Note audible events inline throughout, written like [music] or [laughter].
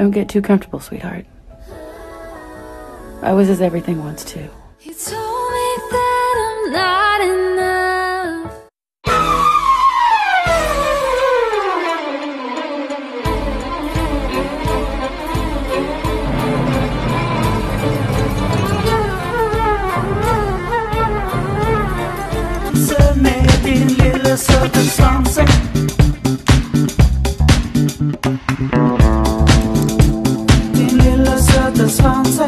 Don't get too comfortable, sweetheart. I was his everything once, too. You told me that I'm not enough. med din lille søde svanse the songs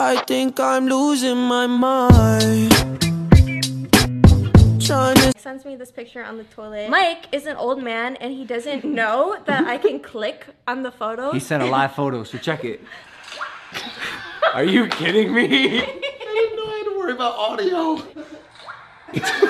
I think I'm losing my mind. Trying sends me this picture on the toilet. Mike is an old man and he doesn't know that I can click on the photos. He sent a live photo, so check it. Are you kidding me? [laughs] I didn't know I had to worry about audio. [laughs]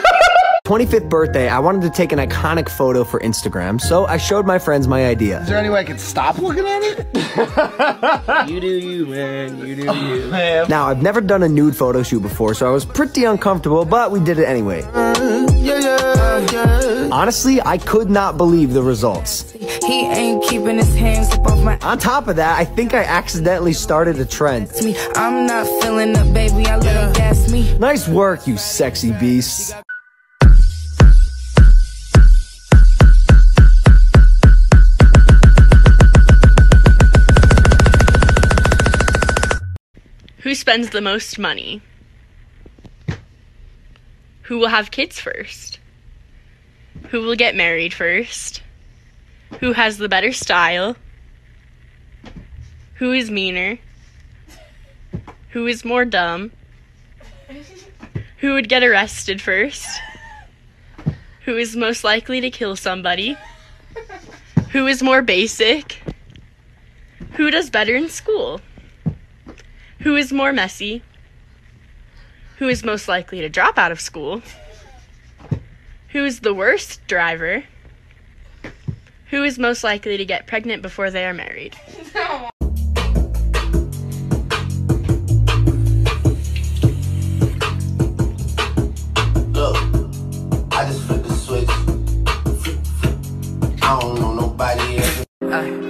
25th birthday, I wanted to take an iconic photo for Instagram, so I showed my friends my idea. Is there any way I can stop looking at it? you do you, man. You do oh, you. Man. Now, I've never done a nude photo shoot before, so I was pretty uncomfortable, but we did it anyway. Yeah, yeah, yeah. Honestly, I could not believe the results. He ain't keeping his hands up off my On top of that, I think I accidentally started a trend. me. I'm not feeling up, baby. I let him gas me. Nice work, you sexy beasts. Spends the most money? Who will have kids first? Who will get married first? Who has the better style? Who is meaner? Who is more dumb? Who would get arrested first? Who is most likely to kill somebody? Who is more basic? Who does better in school? Who is more messy? Who is most likely to drop out of school? Who is the worst driver? Who is most likely to get pregnant before they are married? Look, I just flipped the switch. I don't know nobody else. NBA nuts,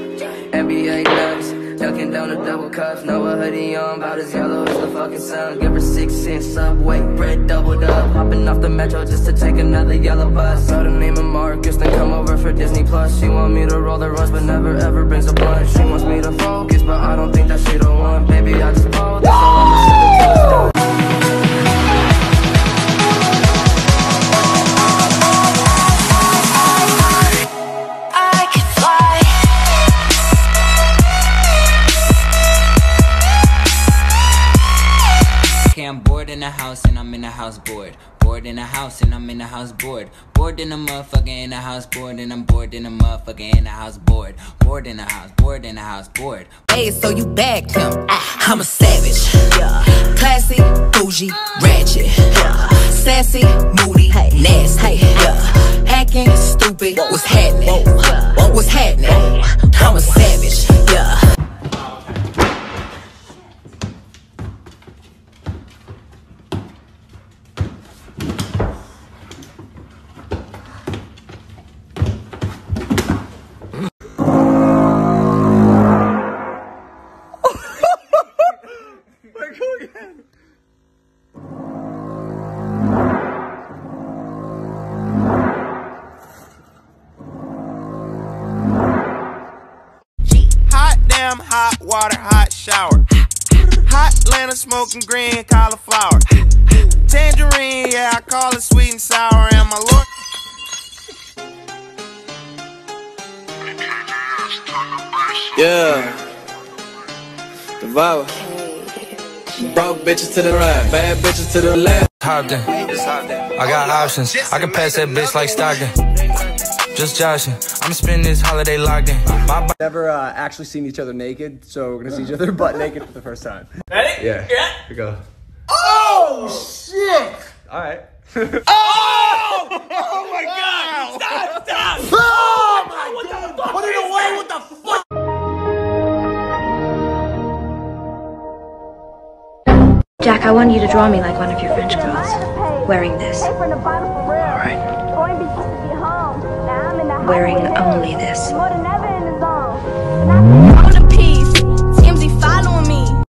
down the double cups. no a hoodie on, about as yellow as the fucking sun. Give her six cents subway, bread doubled up. Hopping off the metro just to take another yellow bus. Told her name of Marcus, then come over for Disney Plus. She want me to roll the runs, but never ever brings a blunt. She wants me to focus, but I don't think that she the one. Baby, I I'm in the house and I'm in the house bored. Bored in the house and I'm in the house bored. Bored in a motherfucker in the house bored and I'm bored in a motherfucker in the house bored. Bored in the house, bored in the house bored. Hey, so you bagged him. I'm a savage. Yeah. Classy, bougie, ratchet. Yeah. Sassy, moody, nasty. Yeah. Hacking, stupid. What's happening? What's happening? Hot hot water, hot shower. Hot Atlanta smoking green cauliflower. Tangerine, yeah, I call it sweet and sour. And my lord. Yeah. The vibe. Broke bitches to the right, bad bitches to the left. Hopped in. I got options. I can pass that bitch like Stockton. Just joshing. I'm spending this holiday locked in. My Never uh, actually seen each other naked, so we're gonna see each other [laughs] butt naked for the first time. Ready? Yeah. Yeah. Here we go. Oh shit! All right. [laughs] Oh! Oh my god! Stop! Stop! [laughs] Oh my god! Put it away! What the fuck? Jack, I want you to draw me like one of your French girls. Wearing this. Alright. Wearing only this. Oh